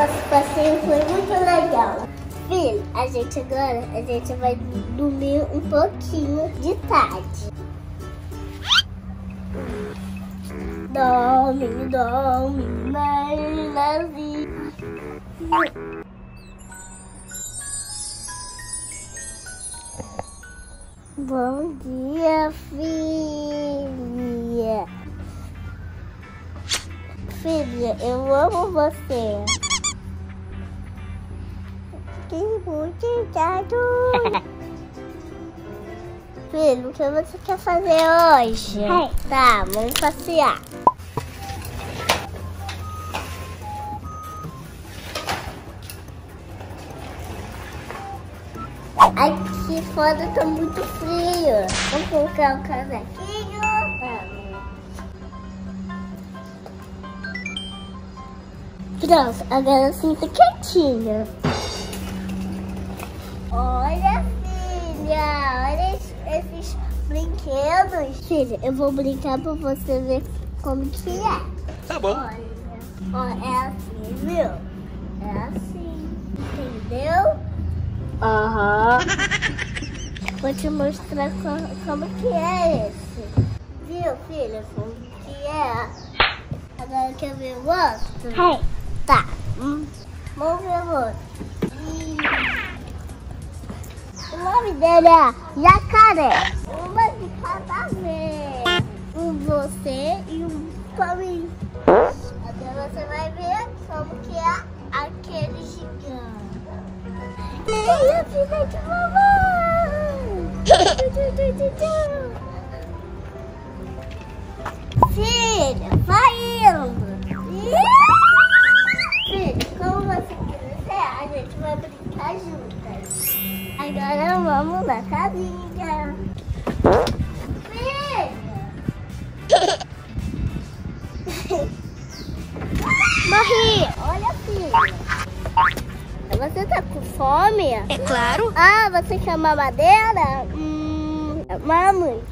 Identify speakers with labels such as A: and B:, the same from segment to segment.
A: Nosso passeio foi muito legal. Filho, a gente agora, a gente vai dormir um pouquinho de tarde. Dorme, dorme, na vida. Bom dia, filha. Filha, eu amo você. Que muito obrigado. Filho, o que você quer fazer hoje? Tá, vamos passear. Aqui fora tá muito frio. Vou colocar o casaquinho. Pronto, agora sinta quietinho. Olha, olha es- esses brinquedos. Filha, eu vou brincar pra você ver como que é.
B: Tá bom.
A: Olha, ó, é assim, viu? É assim, entendeu? Aham. Vou te mostrar co- como, que é esse. Viu, filha, como que é? Agora quer ver o outro? Tá. Hum. É Jacaré. Uma de cada vez. Um você e um pra mim. Agora você vai ver como que é aquele gigante. Ei, a filha de mamãe! Filha, vai indo! Filha, como você quiser, a gente vai brincar juntas. Agora vamos na casinha. Filha! Morri! Olha, filha! Você tá com fome?
C: É claro.
A: Ah, você quer mamadeira? Hum, vamos.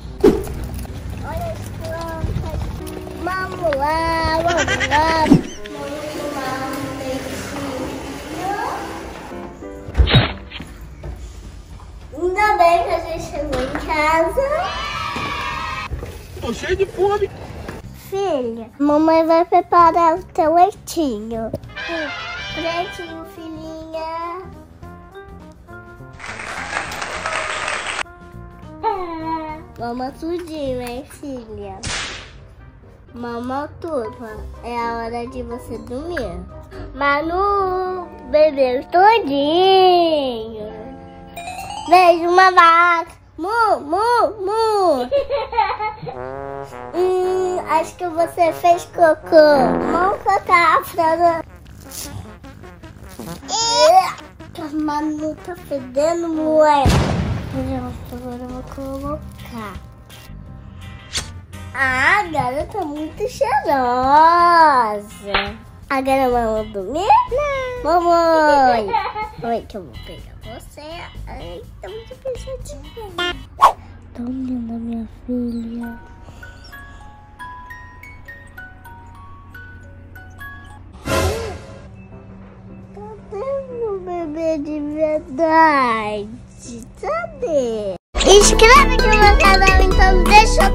A: Olha as plantas. Vamos lá, vamos lá.
B: Tô cheio de fome.
A: Filha, mamãe vai preparar o teu leitinho. Leitinho, filhinha. Mama tudinho, hein, filha? Mama tudo. É a hora de você dormir. Manu, bebeu todinho. Beijo, mamá. Mu, mu, mu. Acho que você fez cocô. Vamos colocar a fralda. Eita, Manu tá fedendo muito. Agora eu vou colocar. Ah, agora tá muito cheirosa. Agora vamos dormir? Não. Mamãe. Oi, que eu vou pegar você. Ai, tá muito pesadinha. Tão linda, minha filha. Bebê de verdade? Cadê? Inscreve aqui no meu canal, então deixa o